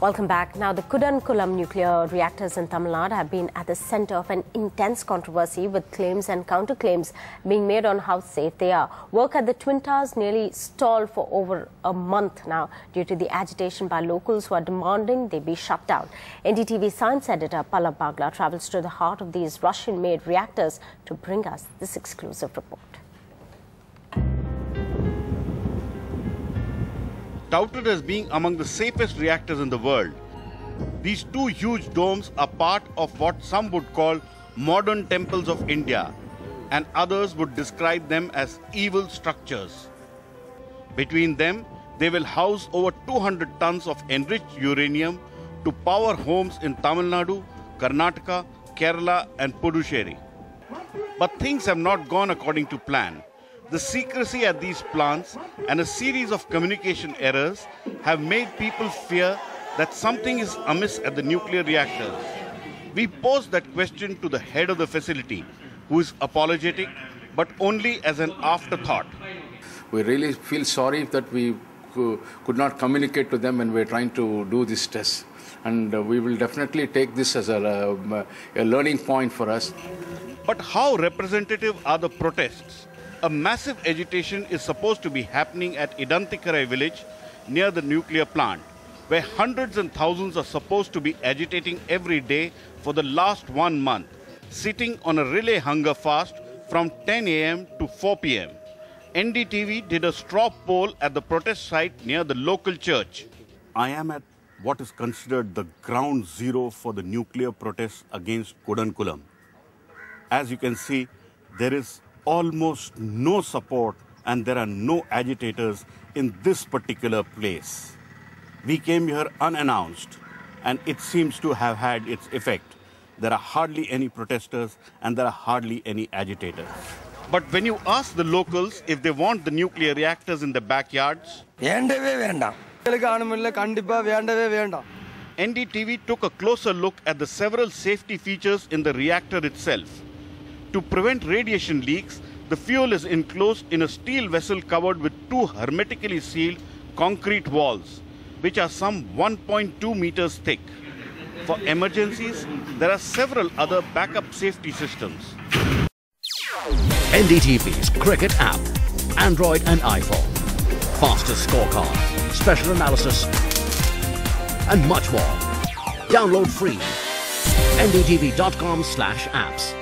Welcome back. Now, the Kudankulam nuclear reactors in Tamil Nadu have been at the center of an intense controversy with claims and counterclaims being made on how safe they are. Work at the Twin Towers nearly stalled for over a month now due to the agitation by locals who are demanding they be shut down. NDTV science editor Pallab Bagla travels to the heart of these Russian-made reactors to bring us this exclusive report. Touted as being among the safest reactors in the world. These two huge domes are part of what some would call modern temples of India, and others would describe them as evil structures. Between them, they will house over 200 tons of enriched uranium to power homes in Tamil Nadu, Karnataka, Kerala, and Puducherry. But things have not gone according to plan. The secrecy at these plants and a series of communication errors have made people fear that something is amiss at the nuclear reactors. We posed that question to the head of the facility, who is apologetic, but only as an afterthought. We really feel sorry that we could not communicate to them when we're trying to do this test. And uh, we will definitely take this as a, um, a learning point for us. But how representative are the protests? A massive agitation is supposed to be happening at Idinthakarai village near the nuclear plant, where hundreds and thousands are supposed to be agitating every day for the last one month, sitting on a relay hunger fast from 10 a.m. to 4 p.m. NDTV did a straw poll at the protest site near the local church. I am at what is considered the ground zero for the nuclear protests against Kudankulam. As you can see, there is almost no support and there are no agitators in this particular place. We came here unannounced and it seems to have had its effect. There are hardly any protesters and there are hardly any agitators. But when you ask the locals if they want the nuclear reactors in the backyards, NDTV took a closer look at the several safety features in the reactor itself. To prevent radiation leaks, the fuel is enclosed in a steel vessel covered with two hermetically sealed concrete walls, which are some 1.2 meters thick. For emergencies, there are several other backup safety systems. NDTV's Cricket app, Android and iPhone, fastest scorecard, special analysis, and much more. Download free. ndtv.com slash apps.